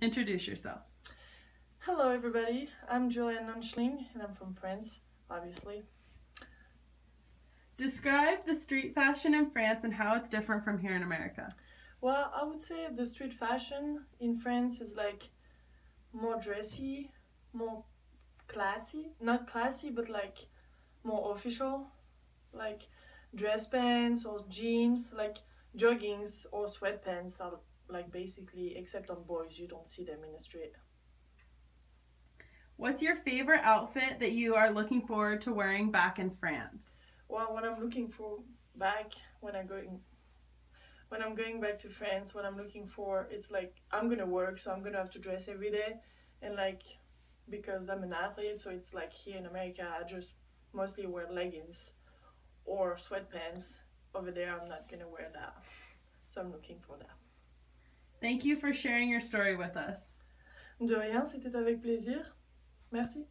Introduce yourself. Hello, everybody. I'm Julian Nunschling, and I'm from France, obviously. Describe the street fashion in France and how it's different from here in America. Well, I would say the street fashion in France is like more dressy, more classy. Not classy, but like more official. Like dress pants or jeans, like joggings or sweatpants are like basically, except on boys, you don't see them in the street. What's your favorite outfit that you are looking forward to wearing back in France? Well, what I'm looking for back when I'm going when I'm going back to France, what I'm looking for, it's like I'm gonna work, so I'm gonna have to dress every day, and like because I'm an athlete, so it's like here in America, I just mostly wear leggings or sweatpants. Over there, I'm not gonna wear that, so I'm looking for that. Thank you for sharing your story with us. De rien, c'était avec plaisir. Merci.